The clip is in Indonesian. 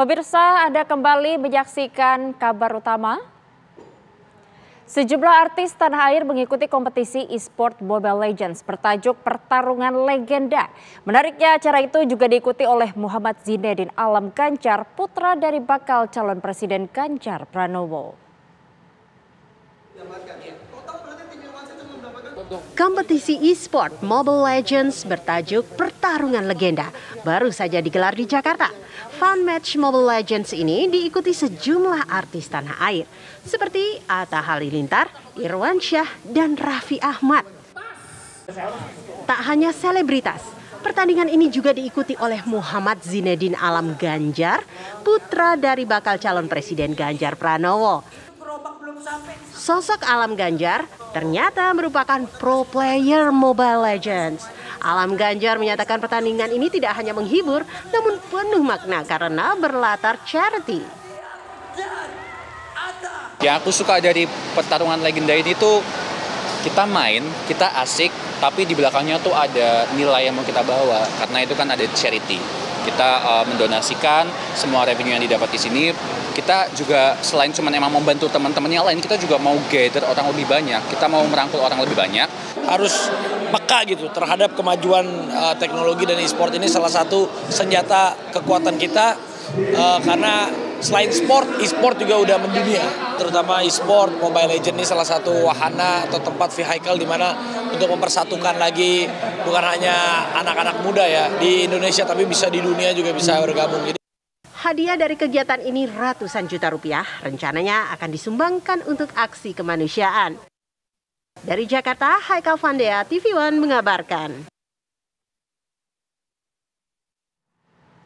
Pemirsa, Anda kembali menyaksikan kabar utama. Sejumlah artis tanah air mengikuti kompetisi e-sport Mobile Legends bertajuk Pertarungan Legenda. Menariknya acara itu juga diikuti oleh Muhammad Zinedine Alam Ganjar, putra dari bakal calon presiden Ganjar Pranowo. Kompetisi e-sport Mobile Legends bertajuk Pertarungan Legenda baru saja digelar di Jakarta. Fun Match Mobile Legends ini diikuti sejumlah artis tanah air seperti Atta Halilintar, Irwan Syah, dan Raffi Ahmad. Tak hanya selebritas, pertandingan ini juga diikuti oleh Muhammad Zinedine Alam Ganjar, putra dari bakal calon presiden Ganjar Pranowo. Sosok Alam Ganjar ternyata merupakan pro player Mobile Legends. Alam Ganjar menyatakan pertandingan ini tidak hanya menghibur, namun penuh makna karena berlatar charity. Yang aku suka dari pertarungan legenda ini tuh kita main, kita asik, tapi di belakangnya tuh ada nilai yang mau kita bawa karena itu kan ada charity. Kita uh, mendonasikan semua revenue yang didapat di sini. Kita juga selain cuma emang membantu teman-teman yang lain, kita juga mau gather orang lebih banyak. Kita mau merangkul orang lebih banyak. Harus peka gitu terhadap kemajuan uh, teknologi dan e-sport ini salah satu senjata kekuatan kita uh, karena selain sport, e-sport juga udah mendunia. Terutama e-sport, Mobile Legends ini salah satu wahana atau tempat vehicle di mana untuk mempersatukan lagi bukan hanya anak-anak muda ya di Indonesia tapi bisa di dunia juga bisa bergabung. Jadi Hadiah dari kegiatan ini ratusan juta rupiah rencananya akan disumbangkan untuk aksi kemanusiaan. Dari Jakarta, Haikal Vandea, TV One mengabarkan.